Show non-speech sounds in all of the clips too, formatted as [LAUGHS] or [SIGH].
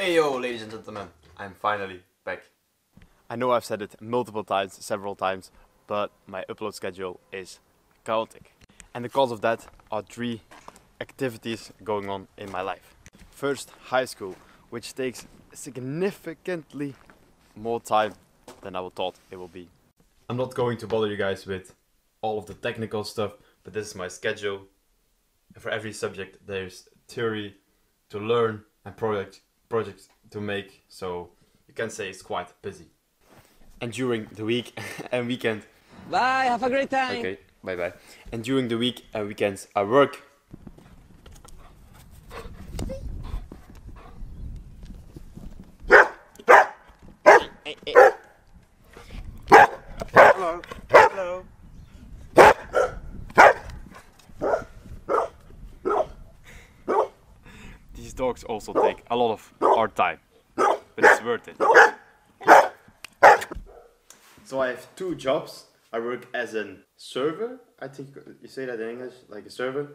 Hey yo, ladies and gentlemen, I'm finally back. I know I've said it multiple times, several times, but my upload schedule is chaotic. And the cause of that are three activities going on in my life. First, high school, which takes significantly more time than I thought it will be. I'm not going to bother you guys with all of the technical stuff, but this is my schedule. For every subject, there's theory to learn and project projects to make, so you can say it's quite busy. And during the week [LAUGHS] and weekend, Bye, have a great time. okay, bye bye. And during the week and weekends, I work. Hello. Hello. Dogs also take a lot of our time, but it's worth it. So I have two jobs. I work as a server. I think you say that in English, like a server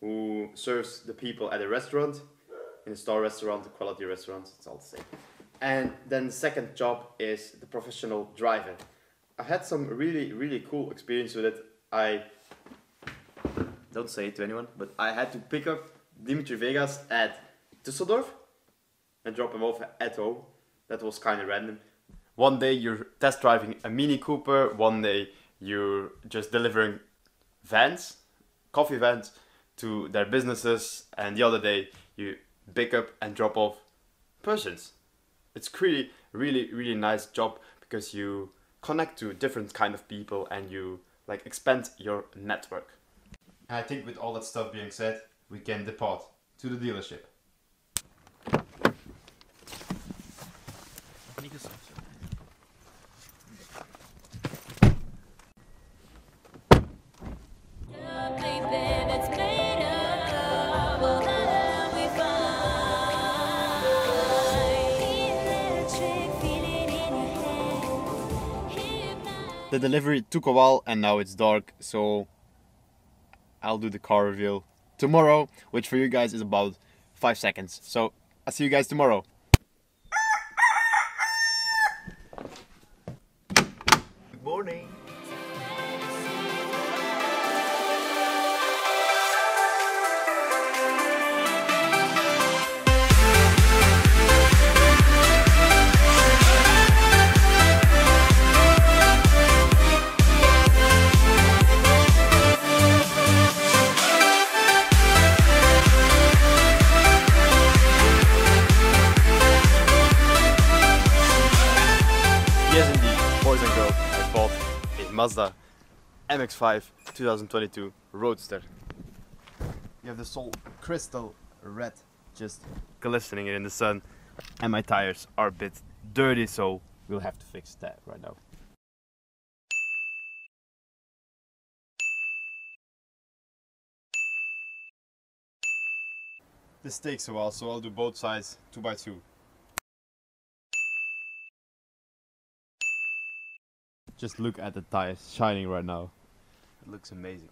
who serves the people at a restaurant, in a star restaurant, a quality restaurant. It's all the same. And then the second job is the professional driver. I had some really really cool experience with it. I don't say it to anyone, but I had to pick up Dimitri Vegas at Düsseldorf and drop him off at home. That was kind of random. One day you're test driving a Mini Cooper, one day you're just delivering vans, coffee vans, to their businesses, and the other day you pick up and drop off persons. It's really, really, really nice job because you connect to different kind of people and you like expand your network. I think with all that stuff being said, we can depart to the dealership. The delivery took a while and now it's dark, so I'll do the car reveal tomorrow, which for you guys is about 5 seconds. So I'll see you guys tomorrow. Morning. Mazda MX-5 2022 Roadster. You have the Sol crystal red just glistening in the sun, and my tires are a bit dirty, so we'll have to fix that right now. This takes a while, so I'll do both sides two by two. Just look at the tires shining right now. It looks amazing.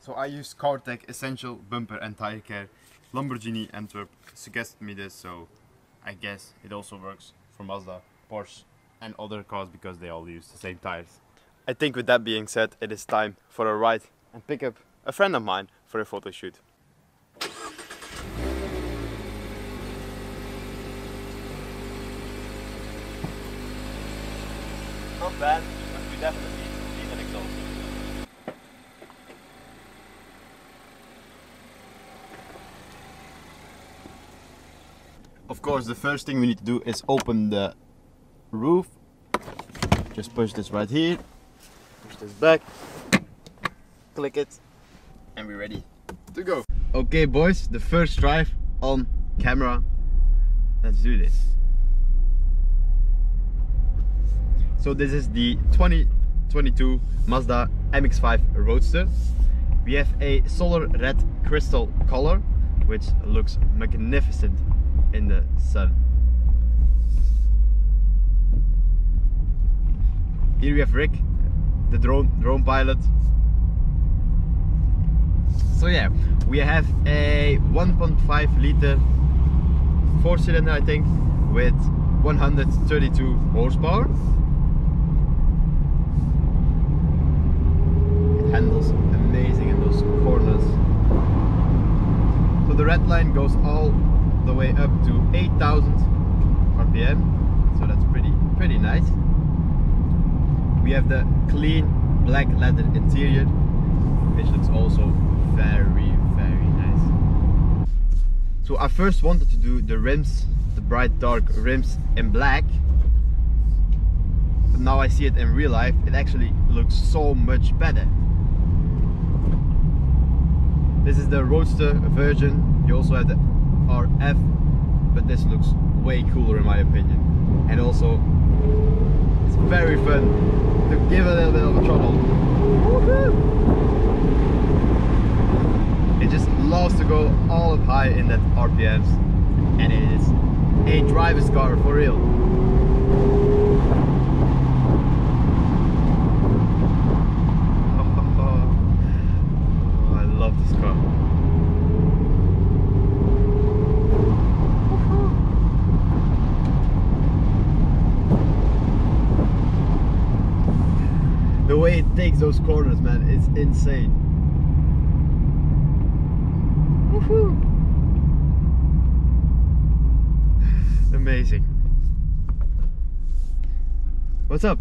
So I use Cartec Essential Bumper and Tire Care. Lamborghini Antwerp suggested me this, so I guess it also works for Mazda, Porsche and other cars because they all use the same tires. I think with that being said, it is time for a ride and pick up a friend of mine for a photo shoot. Not bad, but we definitely need an exhaust. Of course, the first thing we need to do is open the roof. Just push this right here, push this back, click it, and we're ready to go. Okay, boys, the first drive on camera. Let's do this. So this is the 2022 Mazda MX-5 Roadster. We have a solar red crystal color, which looks magnificent in the sun. Here we have Rick, the drone drone pilot. So yeah, we have a 1.5 liter four cylinder I think with 132 horsepower. Handles amazing in those corners. So the red line goes all the way up to 8000 RPM. So that's pretty pretty nice. We have the clean black leather interior which looks also very very nice. So I first wanted to do the rims, the bright dark rims in black. But now I see it in real life, it actually looks so much better. This is the Roadster version. You also have the RF, but this looks way cooler in my opinion. And also, it's very fun to give a little bit of a trouble. It just loves to go all up high in that RPMs, and it is a driver's car for real. I love this car. The way it takes those corners, man, it's insane. Woohoo! Amazing. What's up?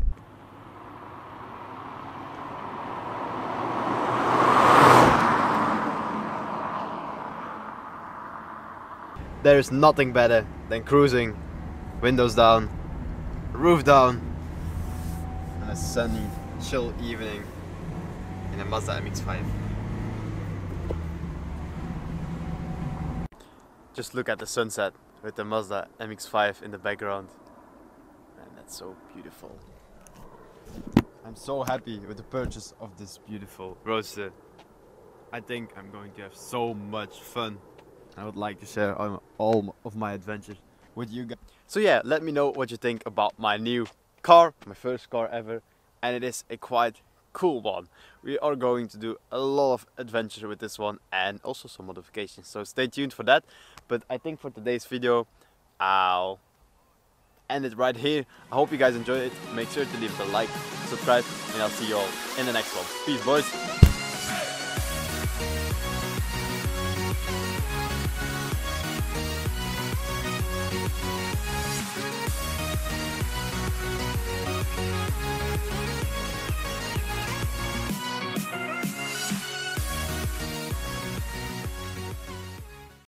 There is nothing better than cruising, windows down, roof down, on a sunny, chill evening in a Mazda MX-5. Just look at the sunset with the Mazda MX-5 in the background. And that's so beautiful. I'm so happy with the purchase of this beautiful Roadster. I think I'm going to have so much fun. I would like to share all- of my adventures with you guys. So yeah, let me know what you think about my new car, my first car ever, and it is a quite cool one. We are going to do a lot of adventure with this one and also some modifications, so stay tuned for that. But I think for today's video, I'll end it right here. I hope you guys enjoyed it. Make sure to leave a like, subscribe, and I'll see you all in the next one. Peace, boys.